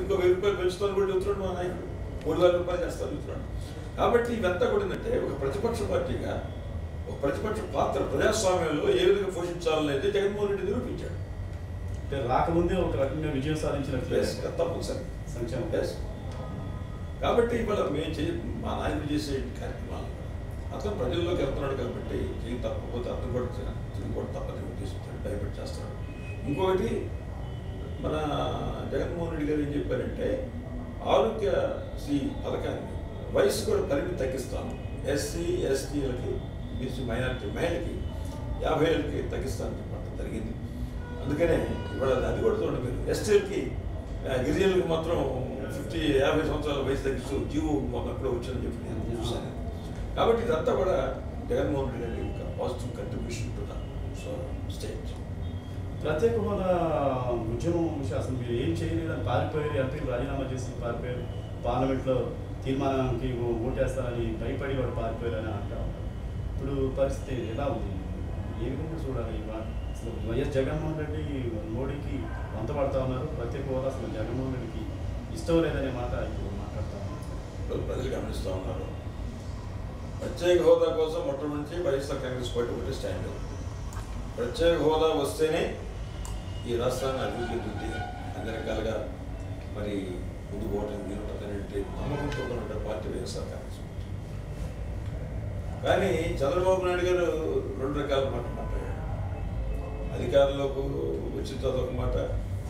ఇంకో వెయ్యి రూపాయలు పెంచుతాను కూడా చెబుతున్నాడు మా నాయకుడు మూడు వేల రూపాయలు చేస్తాను చెబుతున్నాడు కాబట్టి ఇదంతా కూడా ఏంటంటే ఒక ప్రతిపక్ష పార్టీగా ఒక ప్రతిపక్ష పాత్ర ప్రజాస్వామ్యంలో ఏ విధంగా పోషించాలనేది జగన్మోహన్ రెడ్డి నిరూపించాడు. అంటే రాకముందే ఒక రకంగా విజయం సాధించినట్లు. Yes, తప్పనిసరి సంక్షేమం. Yes. కాబట్టి ఇవాళ మేము చేయ మా నాయకుడు చేసే కార్యక్రమాలు అతను ప్రజల్లోకి వెళ్తున్నాడు కాబట్టి చేయి తప్పకపోతే అతను కూడా తప్పని ఉద్దేశించాడు భయపెట్టి చేస్తాడు. ఇంకొకటి మన జగన్మోహన్ రెడ్డి గారు ఏం చెప్పారంటే ఆరోగ్య శ్రీ పథకాన్ని వయసు కూడా పరిమితి తగ్గిస్తాను ఎస్సీ ఎస్టీలకి బీసీ మైనార్టీ మహిళకి యాభై ఏళ్ళకి తగ్గిస్తాను చెప్పడం జరిగింది. అందుకనే ఇవాళ అది కూడా చూడండి మీరు. ఎస్టీలకి గిరిజనులకు మాత్రం ఫిఫ్టీ యాభై సంవత్సరాల వయసు తగ్గిస్తూ జీవో మొన్న వచ్చిందని చెప్పి నేను చూశాను. కాబట్టి ఇదంతా కూడా జగన్మోహన్ రెడ్డి గారి యొక్క positive contribution to so state ప్రత్యేక హోదా ఉద్యమం విషయం అసలు మీరు ఏం చేయలేదని పారిపోయారు ఎంపీలు రాజీనామా చేసి పారిపోయారు. పార్లమెంట్లో తీర్మానానికి ఓటేస్తారని భయపడి వాడు పారిపోయారని అంటాం ఇప్పుడు పరిస్థితి ఎలా ఉంది? ఏ విధంగా చూడాలి అసలు వైఎస్ జగన్మోహన్ రెడ్డి మోడీకి వంత పడతా ఉన్నారు. ప్రత్యేక హోదా అసలు జగన్మోహన్ రెడ్డికి ఇష్టం లేదనే మాట ఇప్పుడు మాట్లాడుతా ఉన్నారు. ప్రజలు గమనిస్తూ ఉన్నారు. ప్రత్యేక హోదా కోసం మొట్టమొదటి వైఎస్ఆర్ కాంగ్రెస్ పార్టీ ఒకటి స్టాండ్. ప్రత్యేక హోదా వస్తేనే ఈ రాష్ట్రాన్ని అభివృద్ధి చెందుతుంది అన్ని రకాలుగా మరి ముందు పోవడం వీలుంటుందనే నమ్మకంతో ఉన్న పార్టీ వైఎస్ఆర్ కాంగ్రెస్ కానీ చంద్రబాబు నాయుడు గారు రెండు రకాల మాట మాట్లాడారు అధికారంలోకి వచ్చిన తర్వాత ఒక మాట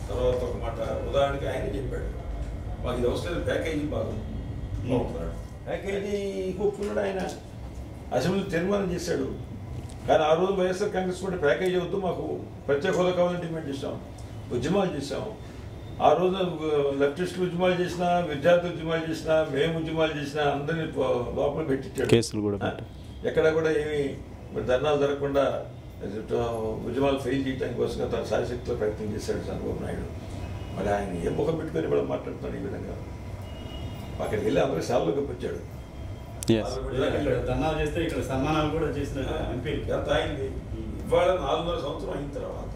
తర్వాత ఒక మాట. ఉదాహరణకి ఆయన చెప్పాడు మాకు ఇది అవసరం ప్యాకేజీ బాగుంది ప్యాకేజీ ఒప్పుకున్నాడు ఆయన. అసెంబ్లీ తీర్మానం చేశాడు. కానీ ఆ రోజు వైఎస్ఆర్ కాంగ్రెస్ కూడా ప్యాకేజీ వద్దు మాకు ప్రత్యేక హోదా కావాలని డిమాండ్ చేశాం ఉద్యమాలు చేశాం. ఆ రోజు లెఫ్టిస్టులు ఉద్యమాలు చేసినా విద్యార్థులు ఉద్యమాలు చేసినా మేము ఉద్యమాలు చేసినా అందరినీ లోపల పెట్టించాడు కేసులు కూడా. ఎక్కడ కూడా ఏమి ధర్నాలు జరగకుండా ఉద్యమాలు ఫెయిల్ చేయడానికి కోసంగా తన సాయశక్తిలో ప్రయత్నం చేశాడు చంద్రబాబు నాయుడు. మరి ఆయన ఏ ముఖం పెట్టుకొని కూడా మాట్లాడుతున్నాడు ఈ విధంగా? అక్కడికి వెళ్ళి అందరూ శాలలోకి వచ్చాడు ధర్నాలు చేస్తే ఇక్కడ సన్మానాలు కూడా చేసిన ఎంత అయింది? ఇవాళ నాలుగున్నర సంవత్సరం అయిన తర్వాత.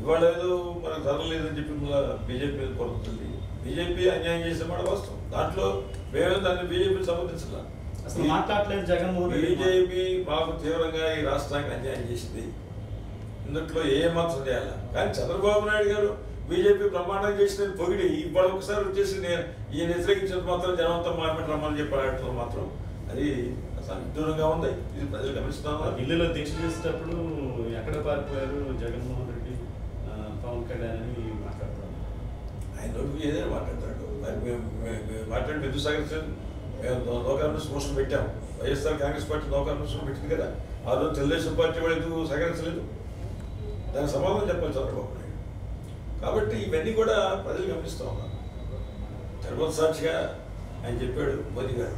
ఇవాళ ఏదో మనకు ధరలేదని చెప్పి బీజేపీ పొరుతుంది బీజేపీ అన్యాయం చేసిన మాట వాస్తవం. దాంట్లో మేము దాన్ని బీజేపీ సమర్థించాల? అసలు మాట్లాడలేదు జగన్మోహన్ రెడ్డి. బీజేపీ మాకు తీవ్రంగా ఈ రాష్ట్రానికి అన్యాయం చేసింది. ఇందుట్లో ఏ మాత్రం చేయాలి? కానీ చంద్రబాబు నాయుడు గారు బీజేపీ బ్రహ్మాండం చేసిన పొగిడి ఇప్పుడు ఒకసారి వచ్చేసి నేను ఈయన వ్యతిరేకించినంత మాత్రం జనవంతం మాట్లాడి రమ్మని చెప్పి మాత్రం. అది అసలు విడ్డూరంగా ఉంది. ఇది ప్రజలు గమనిస్తున్నారు. ఢిల్లీలో దీక్ష చేసేటప్పుడు ఎక్కడ పారిపోయారు జగన్మోహన్ రెడ్డి? పవన్ కళ్యాణ్ అని మాట్లాడుతున్నారు. ఆయన ఏదైనా మాట్లాడతాడు. మాట్లాడి ఎందుకు సహకరించలేదు మేము నౌకాను మోషన్ పెట్టాం. వైఎస్ఆర్ కాంగ్రెస్ పార్టీ నౌకాను మోషన్ పెట్టింది కదా. ఆ రోజు తెలుగుదేశం పార్టీ వాళ్ళు ఎందుకు సహకరించలేదు? దానికి సమాధానం చెప్పాలి చంద్రబాబు నాయుడు. కాబట్టి ఇవన్నీ కూడా ప్రజలు గమనిస్తూ ఉన్నారు. తిరుపతి సాక్షిగా ఆయన చెప్పాడు మోదీ గారు.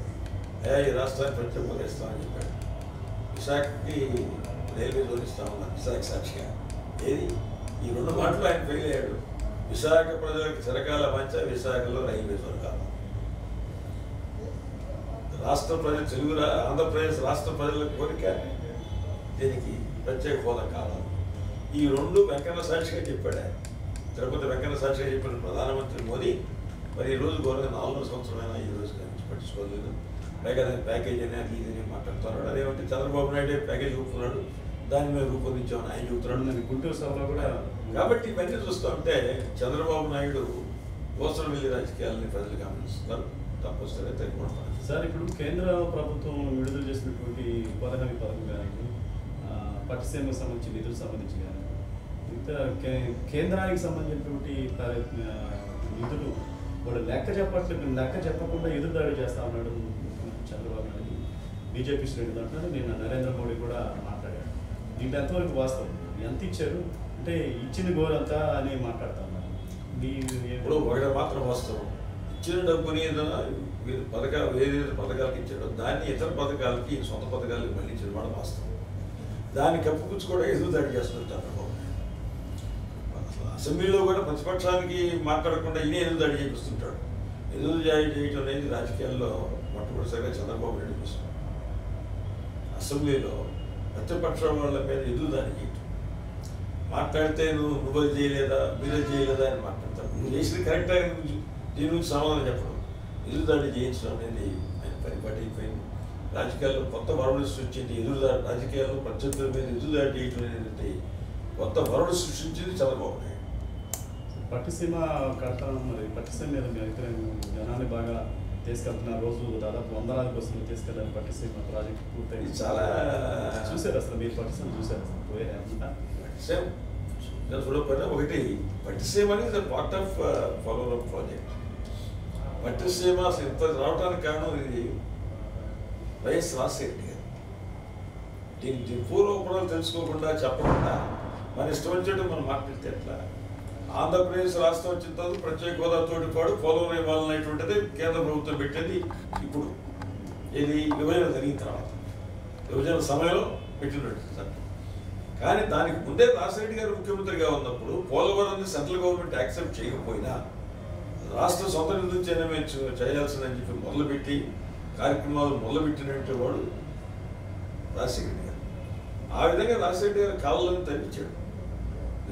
అయ్యా ఈ రాష్ట్రానికి ప్రత్యేక హోదా ఇస్తామని చెప్పాడు. విశాఖకి రైల్వే జోన్ విశాఖ సాక్షిగా. ఏది? ఈ రెండు మాటలు ఆయన ఫెయిల్ అయ్యాడు. విశాఖ ప్రజలకు చిరకాల మంచి విశాఖలో రైల్వే జోన్ రాష్ట్ర ప్రజలు తెలుగు రా- ఆంధ్రప్రదేశ్ రాష్ట్ర ప్రజల కోరిక దీనికి ప్రత్యేక హోదా కావాలి ఈ రెండు వెంకన్న సాక్షిగా చెప్పాడు ఆయన. తిరుపతి వెంకన్న సాక్షిగా చెప్పిన ప్రధానమంత్రి మోదీ మరి ఈ రోజు గౌరవ నాలుగు సంవత్సరమైన ఈ రోజు పట్టించుకోలేదు. పైగా దాని ప్యాకేజ్ అని అది ఇది అని మాట్లాడుతున్నాడు. అదేమంటే చంద్రబాబు నాయుడే ప్యాకేజ్ ఒప్పుకున్నాడు దాన్ని మేము రూపొందించామని ఆయన చెబుతున్నాడు. గుంటూరు సభలో కూడా కాబట్టి ఇవన్నీ చూస్తూ ఉంటే చంద్రబాబు నాయుడు కోసరం వెళ్ళి రాజకీయాలని ప్రజలు గమనిస్తున్నారు. తప్పొస్తే తెలియకుండా సార్ ఇప్పుడు కేంద్ర ప్రభుత్వం విడుదల చేసినటువంటి హామీ పథకం కానీ పట్టిసీమకు సంబంధించి నిధులకు సంబంధించి కానీ మిగతా కే- కేంద్రానికి సంబంధించినటువంటి నిధులు వాడు లెక్క చెప్పట్లేదు లెక్క చెప్పకుండా ఎదురుదాడి చేస్తా ఉన్నాడు బీజేపీ శ్రేణులు అంటున్నారు నిన్న నరేంద్ర మోడీ కూడా మాట్లాడాడు దీంట్లో ఎంతవరకు వాస్తవం? ఎంత ఇచ్చారు? అంటే ఇచ్చిన గోరంతా అని మాట్లాడతాం ఇప్పుడు ఒకటి మాత్రం వాస్తవం. ఇచ్చిన డబ్బుని ఏదైనా పథకాలు వేరే పథకాలకి ఇచ్చాడు దాన్ని ఇతర పథకాలకి సొంత పథకాలకి మళ్ళీ ఇచ్చిన వాస్తవం. దాన్ని కప్పుపుచ్చుకోవడం ఎదురు దాడి చేస్తున్నారు చంద్రబాబు? అసలు అసెంబ్లీలో కూడా ప్రతిపక్షానికి మాట్లాడకుండా ఈయన ఎదురు దాడి చేపిస్తుంటాడు? ఎదురు దాడి చేయటం అనేది రాజకీయాల్లో మొట్టమొదటిసారిగా చంద్రబాబు నాయుడు చూస్తున్నాడు అసెంబ్లీలో ప్రతిపక్షం వాళ్ళ మీద ఎదురు దాడి మాట్లాడితే నువ్వు నువ్వు చేయలేదా మీరు చేయలేదా అని మాట్లాడతారు. నువ్వు చేసింది కరెక్ట్ దీని గురించి సమాధానం చెప్పడం. ఎదురుదాడి చేయించడం అనేది ఆయన పరిపాటి అయిపోయింది. రాజకీయాల్లో కొత్త వరవడి సృష్టించింది ఎదురుదాడి రాజకీయాల్లో ప్రత్యర్థుల మీద ఎదురుదాడి చేయటం అనేది కొత్త వరవడి సృష్టించింది చంద్రబాబు నాయుడు. పట్టిసీమ కడతాం మరి. పట్టిసీమ మీద జనాన్ని బాగా తీసుకెళ్తున్నారు రోజు దాదాపు వందలాది బస్సులు తీసుకెళ్ళాలి పట్టిసీమ ప్రాజెక్ట్ పూర్తయింది. చాలా చూసారు అసలు మీరు పట్టిసీమ చూసారు అసలు పోయారు? చూడకపోయినా ఒకటి పట్టిసీమ అనేది part of follower of project Pattiseema అసలు ఇంత రావడానికి కారణం ఇది. వైఎస్ రాజశేఖర్ గారు. దీని పూర్వపురాలు తెలుసుకోకుండా చెప్పకుండా మన ఇష్టం వచ్చేట్టు మనం మాట్లాడితే ఎట్లా? ఆంధ్రప్రదేశ్ రాష్ట్రం వచ్చిన తర్వాత ప్రత్యేక హోదా తోటి పాడు పోలవరం ఇవ్వాలనేటువంటిది కేంద్ర ప్రభుత్వం పెట్టింది. ఇప్పుడు ఇది విభజన జరిగిన తర్వాత. విభజన సమయంలో పెట్టినట్టు సార్. కానీ దానికి ముందే రాజశేఖర్ గారు ముఖ్యమంత్రిగా ఉన్నప్పుడు పోలవరాన్ని సెంట్రల్ గవర్నమెంట్ యాక్సెప్ట్ చేయకపోయినా రాష్ట్ర సొంత నిధులు చేయడమే చేయాల్సిందని చెప్పి మొదలుపెట్టి కార్యక్రమాలు మొదలుపెట్టినట్టు వాడు రాజశేఖర్ గారు. ఆ విధంగా రాజశేఖర్ గారు కాలంలో తగ్గించాడు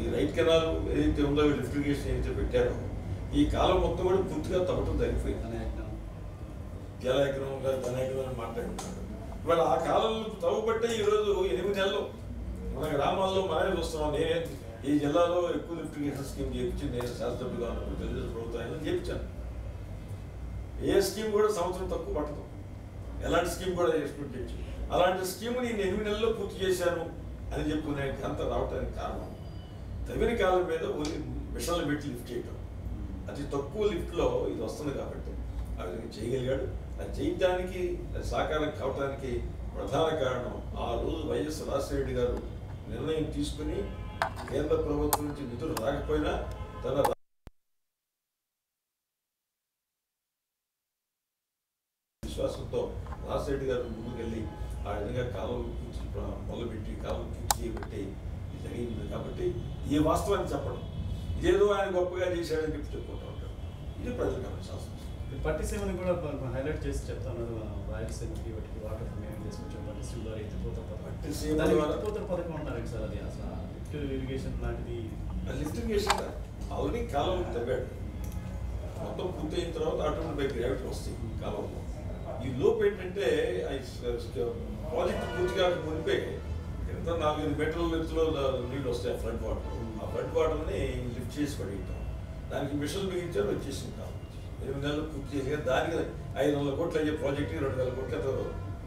ఈ రైట్ కెనాల్ ఏదైతే ఉందో లిఫ్ట్ ఇరిగేషన్ ఏదైతే పెట్టారో ఈ కాలం మొత్తం కూడా పూర్తిగా తగ్గటం తగ్గిపోయింది అనే యజ్ఞం. జలాగ్రహం గారు ధనాగ్రహం అని మాట్లాడుతున్నాడు ఇవాళ ఆ కాలంలో తవ్వబట్టే ఈరోజు ఎనిమిది నెలలు. మన గ్రామాల్లో మనమే చూస్తున్నాం నేనే ఈ జిల్లాలో ఎక్కువ లిఫ్ట్ ఇరిగేషన్ స్కీమ్ చేయించి నేను శాస్త్రజ్ఞుగా ఉన్నప్పుడు తెలుగుదేశం ప్రభుత్వం చేయించాను ఏ స్కీమ్ కూడా సంవత్సరం తక్కువ పట్టదు. ఎలాంటి స్కీమ్ కూడా చేయొచ్చు. అలాంటి స్కీమ్ నేను ఎనిమిది నెలల్లో పూర్తి చేశాను అని చెప్పుకునే అంత రావడానికి కారణం. తవ్విన కాలం మీద ఓన్లీ మిషన్లు పెట్టి లిఫ్ట్ చేయటం. అతి తక్కువ లిఫ్ట్లో ఇది వస్తుంది కాబట్టి ఆ విధంగా చేయగలిగాడు. అది చేయడానికి సాకారం కావడానికి ప్రధాన కారణం ఆ రోజు వైఎస్ రాజశేఖర గారు నిర్ణయం తీసుకుని కేంద్ర ప్రభుత్వం నుంచి నిధులు రాకపోయినా తన విశ్వాసంతో రాజశేఖర గారు ముందుకెళ్ళి ఆ విధంగా కాలం మొదలుపెట్టి కాలం పూర్తి ఈ వాస్తవాన్ని చెప్పడం. ఇదేదో ఆయన గొప్పగా చేశాడని చెప్పి చెప్పుకుంటూ ఉంటాడు. ఇది ప్రజలకు గమనించాల్సిన పట్టిసీమని కూడా హైలైట్ చేసి చెప్తున్నారు రాయలసీమకి వాటికి వాటర్ మేము తీసుకొచ్చాం పట్టిసీమ ద్వారా ఎత్తిపోత పథకం పట్టిసీమ దాన్ని ద్వారా- ఎత్తిపోత పథకం అంటారు సార్ అది. అసలు లిఫ్ట్ ఇరిగేషన్ లాంటిది. లిఫ్ట్ చేసిన ఆల్రెడీ కాలువలు తవ్వాడు. మొత్తం పూర్తయిన తర్వాత ఆటోమేటిక్ బై గ్రావిటీ వస్తాయి కాలువలో. ఈ లోపు ఏంటంటే ప్రాజెక్ట్ పూర్తిగా మునిపే. ఎంత నాలుగైదు మీటర్ల ఎత్తులో నీళ్ళు వస్తాయి ఫ్లడ్ వాటర్. ఆ ఫ్లడ్ వాటర్ని లిఫ్ట్ చేసి పడేయటం దానికి మిషన్ బిగించారు వచ్చేసింది కాలం ఎనిమిది నెలలు పూర్తి చేసి దానికి ఐదు వందల కోట్లు అయ్యే ప్రాజెక్ట్ రెండు వేల కోట్ల ఎంతో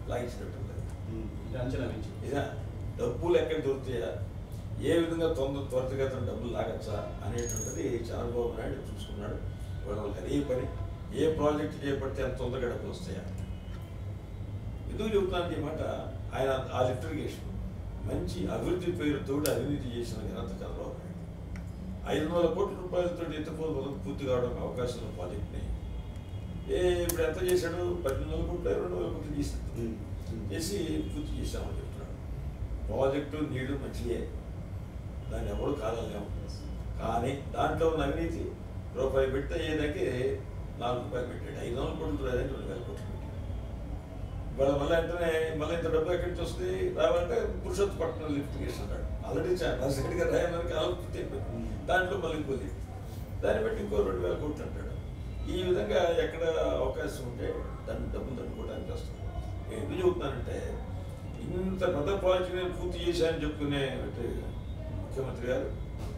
లాగించినట్టు ఇది అంచనా మించి ఇదా డబ్బులు ఎక్కడ దొరుకుతాయా? ఏ విధంగా తొందర త్వరితగతిన డబ్బులు లాగచ్చా అనేటువంటిది చంద్రబాబు నాయుడు చూసుకున్నాడు. వాళ్ళ వాళ్ళకి అదే పని. ఏ ప్రాజెక్ట్ చేపడితే అంత తొందరగా డబ్బులు వస్తాయా? ఎందుకు చెబుతున్నాను ఈ మాట? ఆయన ఆ లిఫ్ట్ ఇరిగేషన్. మంచి అభివృద్ధి పేరుతో అవినీతి చేసిన ఘనత చంద్రబాబు నాయుడు ఐదు వందల కోట్ల రూపాయలతో ఎత్తిపోదు వరకు పూర్తి కావడానికి అవకాశం ప్రాజెక్ట్ని. ఏ ఇప్పుడు ఎంత చేశాడు? పద్దెనిమిది వందల కోట్లు రెండు వందల కోట్లు చేశాడు. చేసి పూర్తి చేశామని చెప్తున్నాడు. ప్రాజెక్టు నీళ్ళు మంచియే దాన్ని ఎవరు కాదలేము కానీ దాంట్లో ఉన్న అవినీతి రూపాయి పెడితే అయ్యేదానికి నాలుగు రూపాయలు పెట్టాడు. ఐదు వందల కోట్లు రెండు వేల కోట్లు పెట్టాడు. ఇవాళ మళ్ళీ అంటేనే మళ్ళీ ఇంత డబ్బు ఎక్కడి నుంచి వస్తుంది? రావాలంటే పురుషోత్తు పట్టణం లిఫ్ట్ చేసి అన్నాడు ఆల్రెడీ రాజశేఖర్ గారు రాయడానికి అయిపోయింది. దాంట్లో మళ్ళీ లిఫ్ట్. దాన్ని బట్టి ఇంకో రెండు వేల కోట్లు అంటాడు. ఈ విధంగా ఎక్కడ అవకాశం ఉంటే దాన్ని డబ్బులు తట్టుకోవడానికి వస్తుంది ఎందుకు చెబుతున్నానంటే ఇంత పెద్ద ప్రాజెక్ట్ నేను పూర్తి చేశానని చెప్పుకునే ముఖ్యమంత్రి గారు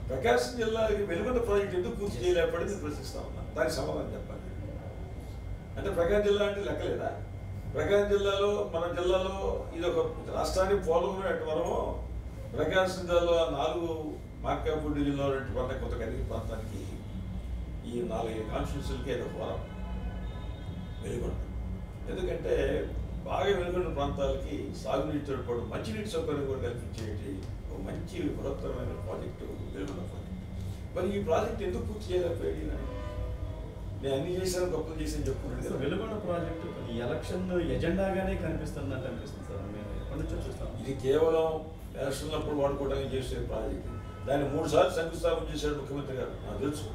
ప్రకాశం జిల్లాకి వెలుగున్న ప్రాజెక్ట్ ఎందుకు పూర్తి చేయలేకపోతే నేను ప్రశ్నిస్తా ఉన్నా. దానికి సమాధానం చెప్పాలి. అంటే ప్రకాశం జిల్లా అంటే లెక్కలేదా? ప్రకాశం జిల్లాలో మన జిల్లాలో ఇది ఒక రాష్ట్రానికి పోలవరం ఎటు వరమో ప్రకాశం జిల్లాలో ఆ నాలుగు మార్కాపూర్ జిల్లాలో ఉన్నటువంటి కొత్త కలిగి ప్రాంతానికి ఈ నాలుగు కాన్స్టిట్యూన్సీలకి ఏదో వరం వెలుగొండ ఎందుకంటే బాగా వెలుగొండ ప్రాంతాలకి సాగునీటి తోడ్పాటు మంచినీటి సౌకర్యం కూడా కల్పించేటి ఒక మంచి బృహత్తరమైన ప్రాజెక్టు వెలుగొండ ప్రాజెక్ట్. మరి ఈ ప్రాజెక్ట్ ఎందుకు పూర్తి చేయలేకపోయాడు నేను అన్ని చేశాను గొప్పలు చేశాను చెప్పుకున్నాను చెప్పుకున్నాడు వెలుగొండ ప్రాజెక్టు ఈ ఎలక్షన్ ఎజెండాగానే కనిపిస్తున్నట్టు అనిపిస్తుంది సార్. మేము ఎప్పటి నుంచో చూస్తాం. ఇది కేవలం ఎలక్షన్లప్పుడు వాడుకోవడానికి చేసే ప్రాజెక్ట్. దాన్ని మూడు సార్లు శంకుస్థాపన చేశాడు ముఖ్యమంత్రి గారు. నాకు తెలుసు.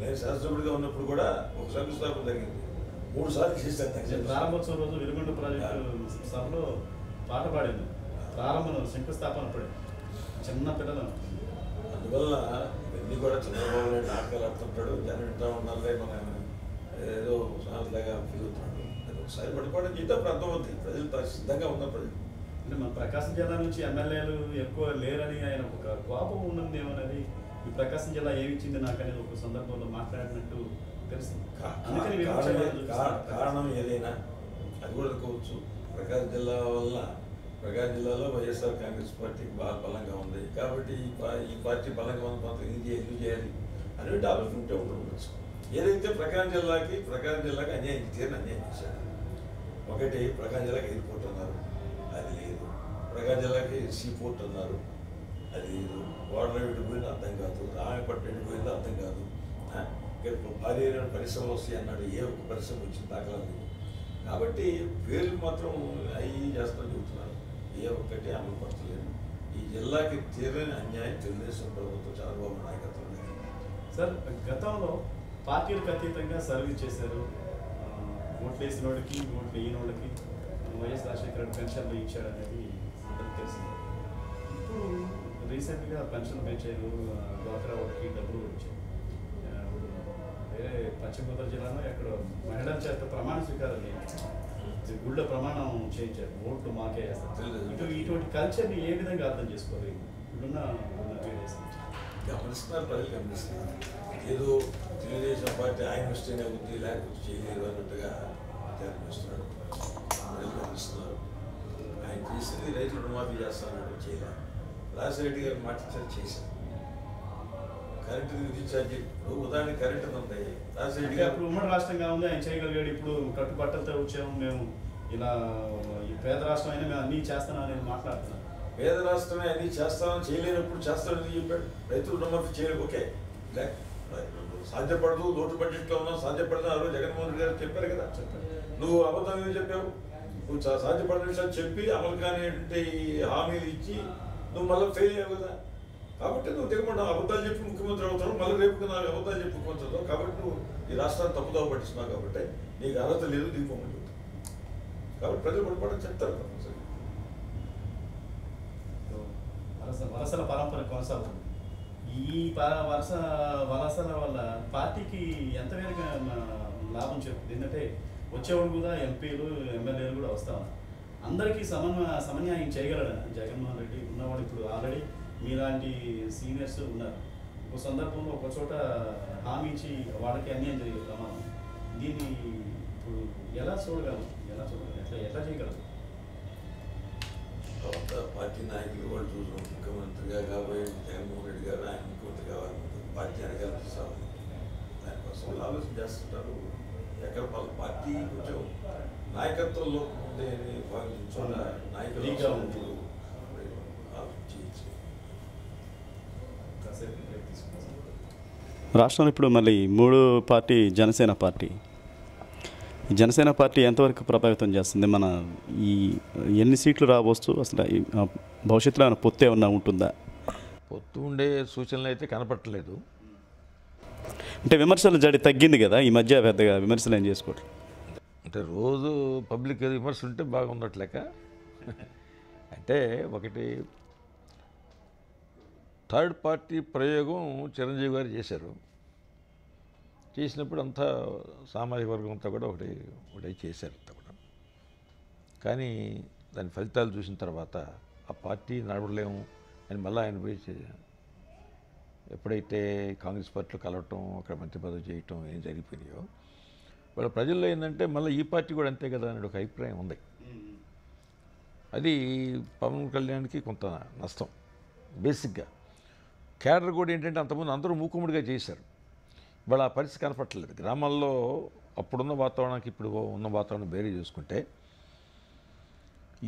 నేను శాసనసభ్యుడిగా ఉన్నప్పుడు కూడా ఒక శంకుస్థాపన జరిగింది. మూడు సార్లు చేశాను ప్రారంభోత్సవం రోజు వెలుగొండ ప్రాజెక్టు సభలో పాట పాడింది. ప్రారంభం శంకుస్థాపన అప్పుడే. చిన్న పిల్లలు. అందువల్ల ఇవన్నీ కూడా చంద్రబాబు నాయుడు నాటకాలు ఆడుతుంటాడు. జనం వింటా ఉన్నారులే మన లాగా ఫీల్ అవుతున్నాడు ఒకసారి పడిపోవడం చేస్తే అప్పుడు అర్థమవుతుంది ప్రజలు సిద్ధంగా ఉన్న ప్రజలు. అంటే మన ప్రకాశం జిల్లా నుంచి ఎమ్మెల్యేలు ఎక్కువ లేరని ఆయన ఒక కోపం ఉన్నది ఏమన్నది ఈ ప్రకాశం జిల్లా ఏమి ఇచ్చింది నాకు అనేది ఒక సందర్భంలో మాట్లాడినట్టు విమర్శలు కారణం- ఏదైనా అది కూడా అనుకోవచ్చు. ప్రకాశం జిల్లా వల్ల ప్రకాశం జిల్లాలో వైఎస్ఆర్ కాంగ్రెస్ పార్టీ బాగా బలంగా ఉంది. కాబట్టి ఈ పార్టీ బలంగా ఉంది కొంత ఇది చేయాలి చేయాలి అనేవి ఆలోచన ఉంటే ఉండవచ్చు. ఏదైతే ప్రకాశం జిల్లాకి ప్రకాశం జిల్లాకి అన్యాయం తీరని అన్యాయం చేశాడు ఒకటి ప్రకాశం జిల్లాకి ఎయిర్పోర్ట్ అన్నారు అది లేదు. ప్రకాశం జిల్లాకి సీ పోర్ట్ అన్నారు అది లేదు. వాటర్ ఎటు పోయిందో అర్థం కాదు. రామపట్నం ఎటు అర్థం కాదు. ఇక్కడ భారీ పరిశ్రమలు వస్తాయి అన్నాడు. ఏ ఒక్క పరిశ్రమ వచ్చిన దాఖలా లేదు. కాబట్టి పేర్లు మాత్రం అవి చేస్తాను చెబుతున్నారు. ఏ ఒక్కటి అమలు పరచలేదు ఈ జిల్లాకి తీరని అన్యాయం తెలుగుదేశం ప్రభుత్వం చంద్రబాబు నాయకత్వం సార్ గతంలో పార్టీలకు అతీతంగా సర్వీస్ చేశారు. ఓట్లు వేసిన వాళ్ళకి ఓట్లు వేయని వాళ్ళకి వైఎస్ రాజశేఖర రెడ్డి పెన్షన్లు ఇచ్చాడు అనేది అందరికీ తెలిసింది. ఇప్పుడు రీసెంట్గా పెన్షన్ పెంచారు డ్వాక్రా వాళ్ళకి డబ్బులు వచ్చాయి. వేరే పశ్చిమ గోదావరి జిల్లాలో ఎక్కడ మహిళల చేత ప్రమాణ స్వీకారం చేయించారు. గుళ్ళ ప్రమాణం చేయించారు. ఓట్లు మాకే వేస్తారు ఇటు ఇటువంటి కల్చర్ని ఏ విధంగా అర్థం చేసుకోవాలి? ఇప్పుడున్న? గమనిస్తున్నారు ప్రజలు గమనిస్తున్నారు ఏదో తెలుగుదేశం పార్టీ ఆయన వస్తేనే అవుతుంది లేకపోతే చేయలేదు అన్నట్టుగా ప్రచారం చేస్తున్నాడు ప్రజలు గమనిస్తున్నారు ఆయన చేసింది రైతులు రుణమాఫీ చేస్తానన్నాడు చేయలేదు రాజశేఖర గారు మాటించారు చేశారు. కరెంటు విద్యుత్ ఛార్జీ ఇప్పుడు ఉదాహరణ కరెంటు ఉంది రాజశేఖర అంటే గారు అప్పుడు ఉమ్మడి రాష్ట్రంగా ఉంది ఆయన చేయగలిగాడు. ఇప్పుడు కట్టుబట్టలతో వచ్చాము మేము ఇలా ఈ పేద రాష్ట్రం అయినా మేము అన్నీ చేస్తున్నాం మాట్లాడుతున్నాం పేద రాష్ట్రమే అన్ని చేస్తామని చేయలేనప్పుడు చేస్తామని చెప్పాడు. రైతులు రుణమాఫీ చేయలేదు ఓకే. సాధ్యపడదు లోటు బడ్జెట్లో ఉన్నాం సాధ్యపడదు ఆ రోజు జగన్మోహన్ రెడ్డి గారు చెప్పారు కదా. నువ్వు అబద్ధం ఎందుకు చెప్పావు? నువ్వు సాధ్యపడని విషయాలు చెప్పి అమలు కానిటువంటి హామీలు ఇచ్చి నువ్వు మళ్ళీ ఫెయిల్ అయ్యావు కదా. కాబట్టి నువ్వు దిగమంట అబద్ధాలు చెప్పి ముఖ్యమంత్రి అవుతావు మళ్ళీ రేపు నాకు అబద్ధాలు చెప్పి ముఖ్యమంత్రి అవుతావు. కాబట్టి నువ్వు ఈ రాష్ట్రాన్ని తప్పుదావ పట్టిస్తున్నావు కాబట్టి నీకు అర్హత లేదు చెబుతావు కాబట్టి ప్రజలు పడిపోవడం చెప్తారు కంపల్సరీ. వలస వలసల పరంపర కొనసాగుతుంది. ఈ ప- వలస వలసల వల్ల పార్టీకి ఎంత మేరకు లాభం చెప్తుంది? ఎందుకంటే వచ్చేవాడు కూడా ఎంపీలు ఎమ్మెల్యేలు కూడా వస్తా ఉన్నారు. అందరికీ సమన్వయ సమన్యాయం చేయగలడా? జగన్మోహన్ రెడ్డి ఉన్నవాడు ఇప్పుడు ఆల్రెడీ మీలాంటి సీనియర్స్ ఉన్నారు. ఒక సందర్భంలో ఒక చోట హామీ ఇచ్చి వాళ్ళకి అన్యాయం జరిగే ప్రమాదం. దీన్ని ఇప్పుడు ఎలా చూడగలం? ఎలా చూడగలం? ఎట్లా ఎట్లా చేయగలరు తర్వాత పార్టీ నాయకులు వాళ్ళు చూసాం ముఖ్యమంత్రిగా కాబోయే జగన్మోహన్ రెడ్డి గారు ఆయన ముఖ్యమంత్రి కావాలనుకుంటుంది పార్టీ అనగా సాగు దానికోసం వాళ్ళు ఆలోచన చేస్తుంటారు. ఎక్కడ వాళ్ళ పార్టీ కొంచెం నాయకత్వంలో ఆలోచించి బ్రేక్ తీసుకుంటాం రాష్ట్రంలో ఇప్పుడు మళ్ళీ మూడు party Janasena party. Janasena party ఎంతవరకు ప్రభావితం చేస్తుంది? మన ఈ ఎన్ని సీట్లు రావచ్చు అసలు భవిష్యత్తులో ఏమైనా పొత్తు ఏమన్నా ఉంటుందా? పొత్తు ఉండే సూచనలు అయితే కనపట్టలేదు అంటే విమర్శల జడి తగ్గింది కదా ఈ మధ్య పెద్దగా విమర్శలు ఏం చేసుకోవట్లేదు అంటే రోజు పబ్లిక్ విమర్శ ఉంటే బాగున్నట్లేక అంటే ఒకటి థర్డ్ పార్టీ ప్రయోగం చిరంజీవి గారు చేశారు. చేసినప్పుడు అంతా సామాజిక వర్గం అంతా కూడా ఒకటి ఒకటి చేశారు అంతా కూడా. కానీ దాని ఫలితాలు చూసిన తర్వాత ఆ పార్టీ నడవలేము అని మళ్ళీ ఆయన పోయి ఎప్పుడైతే కాంగ్రెస్ పార్టీలో కలవటం అక్కడ మంత్రి పదవి చేయటం ఏం జరిగిపోయినాయో వాళ్ళ ప్రజల్లో ఏంటంటే మళ్ళీ ఈ పార్టీ కూడా అంతే కదా అనే ఒక అభిప్రాయం ఉంది. అది పవన్ కళ్యాణ్కి కొంత నష్టం బేసిక్గా. క్యాడర్ కూడా ఏంటంటే అంతకుముందు అందరూ మూకుముడిగా చేశారు. ఇవాళ ఆ పరిస్థితి కనపట్టలేదు గ్రామాల్లో అప్పుడున్న వాతావరణానికి ఇప్పుడు ఉన్న వాతావరణం వేరే చూసుకుంటే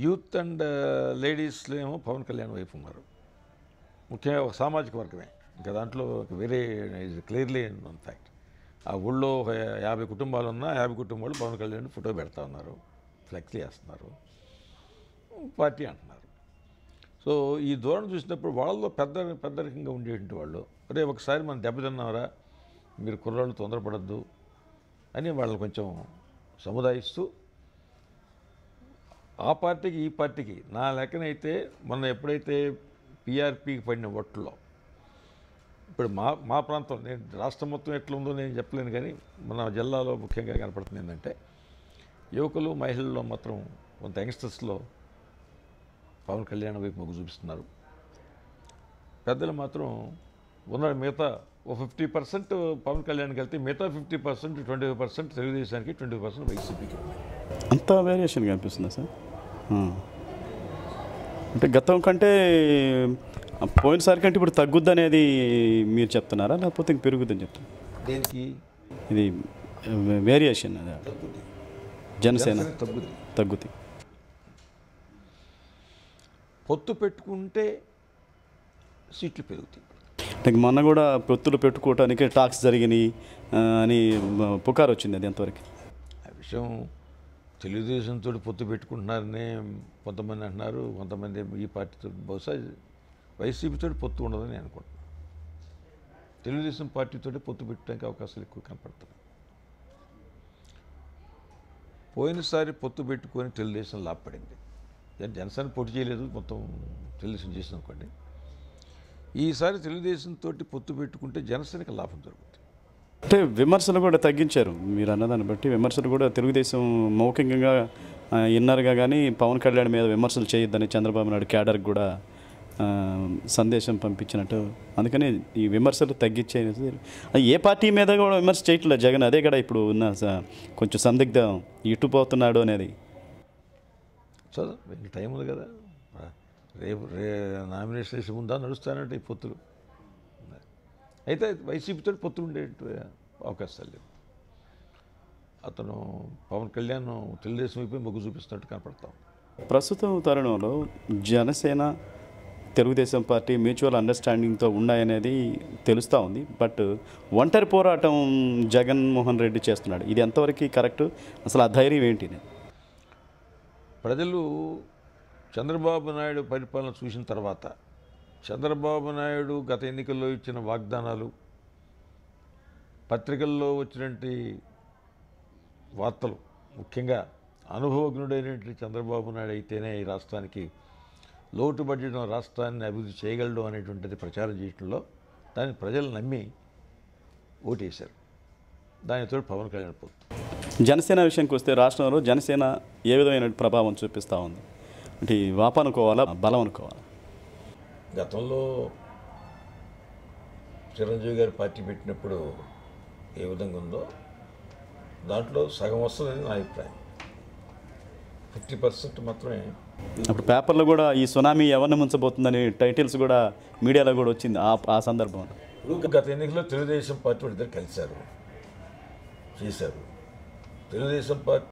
యూత్ అండ్ uh, లేడీస్లో ఏమో పవన్ కళ్యాణ్ వైపు ఉన్నారు. ముఖ్యంగా ఒక సామాజిక వర్గమే. ఇంకా దాంట్లో వేరే ఇస్ క్లియర్లీ వన్ ఫ్యాక్ట్ ఆ ఊళ్ళో ఒక యాభై కుటుంబాలు ఉన్నా యాభై కుటుంబాలు పవన్ కళ్యాణ్ ఫోటో పెడతా ఉన్నారు. ఫ్లెక్స్ చేస్తున్నారు. పార్టీ అంటున్నారు. సో ఈ ధోరణి చూసినప్పుడు వాళ్ళలో పెద్ద పెద్దరికంగా ఉండేటువంటి వాళ్ళు అరే ఒకసారి మనం దెబ్బతిన్నారా మీరు కుర్రాళ్ళు తొందరపడద్దు అని వాళ్ళని కొంచెం సముదాయిస్తూ ఆ పార్టీకి ఈ పార్టీకి నా లెక్కనైతే మొన్న ఎప్పుడైతే పీఆర్పీకి పడిన ఓట్లో ఇప్పుడు మా మా ప్రాంతం నేను రాష్ట్రం మొత్తం ఎట్లా ఉందో నేను చెప్పలేను కానీ మన జిల్లాలో ముఖ్యంగా కనపడుతుంది ఏంటంటే యువకులు మహిళల్లో మాత్రం కొంత యంగ్స్టర్స్లో పవన్ కళ్యాణ్ వైపు మొగ్గు చూపిస్తున్నారు. పెద్దలు మాత్రం ఉన్న మిగతా ఓ ఫిఫ్టీ పర్సెంట్ పవన్ కళ్యాణ్కి వెళ్తే మిగతా fifty percent twenty five percent తెలుగుదేశానికి ట్వంటీ పర్సెంట్ వైసీపీకి అంత వేరియేషన్ కనిపిస్తుందా సార్? ఆ. అంటే గతం కంటే పోయినసారి కంటే ఇప్పుడు తగ్గుద్ది అనేది మీరు చెప్తున్నారా? లేకపోతే ఇంక పెరుగుద్దని చెప్తున్నారు? దేనికి? ఇది వేరియేషన్ అది. జనసేన జనసేన తగ్గుద్ది. తగ్గుద్ది. పొత్తు పెట్టుకుంటే సీట్లు పెరుగుతాయి. Like మొన్న కూడా పొత్తులు పెట్టుకోవటానికి టాక్స్ జరిగినాయి అని పుకారు వచ్చింది అది ఎంతవరకు? ఆ విషయం తెలుగుదేశంతో పొత్తు పెట్టుకుంటున్నారని కొంతమంది అంటున్నారు కొంతమంది ఈ పార్టీతో బహుశా వైసీపీతో పొత్తు ఉండదని అనుకుంటున్నాను. తెలుగుదేశం పార్టీతో పొత్తు పెట్టడానికి అవకాశాలు ఎక్కువ కనపడుతున్నాయి పోయినసారి పొత్తు పెట్టుకొని తెలుగుదేశం లాభపడింది. దాన్ని జనసేన పోటీ చేయలేదు మొత్తం తెలుగుదేశం చేసింది అనుకోండి. ఈసారి తెలుగుదేశంతో పొత్తు పెట్టుకుంటే జనసేనకి లాభం జరుగుతుంది అంటే విమర్శలు కూడా తగ్గించారు. మీరు అన్నదాన్ని బట్టి విమర్శలు కూడా తెలుగుదేశం మౌఖికంగా ఇన్నర్గా కానీ పవన్ కళ్యాణ్ మీద విమర్శలు చేయొద్దని చంద్రబాబు నాయుడు క్యాడర్కి కూడా సందేశం పంపించినట్టు. అందుకని ఈ విమర్శలు తగ్గించే ఏ పార్టీ మీద కూడా విమర్శ చేయట్లేదు జగన్. అదే కదా ఇప్పుడు ఉన్న కొంచెం సందిగ్ధం. ఇటు పోతున్నాడు అనేది. చదువు టైం ఉంది కదా. రేపు రే నామినేషన్ వేసే ముందా నడుస్తానంటే ఈ పొత్తులు. అయితే వైసీపీతో పొత్తులు ఉండే అవకాశాలు లేవు. అతను పవన్ కళ్యాణ్ తెలుగుదేశం వైపు మొగ్గు చూపిస్తున్నట్టు కనపడతాం ప్రస్తుతం తరుణంలో జనసేన తెలుగుదేశం పార్టీ మ్యూచువల్ అండర్స్టాండింగ్తో ఉన్నాయనేది తెలుస్తూ ఉంది. బట్ ఒంటరి పోరాటం జగన్మోహన్ రెడ్డి చేస్తున్నాడు. ఇది ఎంతవరకు కరెక్ట్? అసలు ఆ ధైర్యం ఏంటి? ప్రజలు చంద్రబాబు నాయుడు పరిపాలన చూసిన తర్వాత చంద్రబాబు నాయుడు గత ఎన్నికల్లో ఇచ్చిన వాగ్దానాలు పత్రికల్లో వచ్చినటువంటి వార్తలు ముఖ్యంగా అనుభవజ్ఞుడైనటువంటి చంద్రబాబు నాయుడు అయితేనే ఈ రాష్ట్రానికి లోటు బడ్జెట్ రాష్ట్రాన్ని అభివృద్ధి చేయగలడు అనేటువంటిది ప్రచారం చేయడంలో దాన్ని ప్రజలు నమ్మి ఓటేశారు. దానితో పవన్ కళ్యాణ్ పోతుంది జనసేన విషయానికి వస్తే రాష్ట్రంలో జనసేన ఏ విధమైన ప్రభావం చూపిస్తూ ఉంది? అంటే వాప అనుకోవాలా బలం అనుకోవాలా? గతంలో చిరంజీవి గారు పార్టీ పెట్టినప్పుడు ఏ విధంగా ఉందో దాంట్లో సగం వస్తుందని నా అభిప్రాయం. ఫిఫ్టీ పర్సెంట్ మాత్రమే. అప్పుడు పేపర్లో కూడా ఈ సునామీ ఎవరిని ముంచబోతుందని టైటిల్స్ కూడా మీడియాలో కూడా వచ్చింది ఆ ఆ సందర్భంలో. ఇప్పుడు గత ఎన్నికల్లో తెలుగుదేశం పార్టీ ఇద్దరు కలిశారు చేశారు. తెలుగుదేశం పార్టీ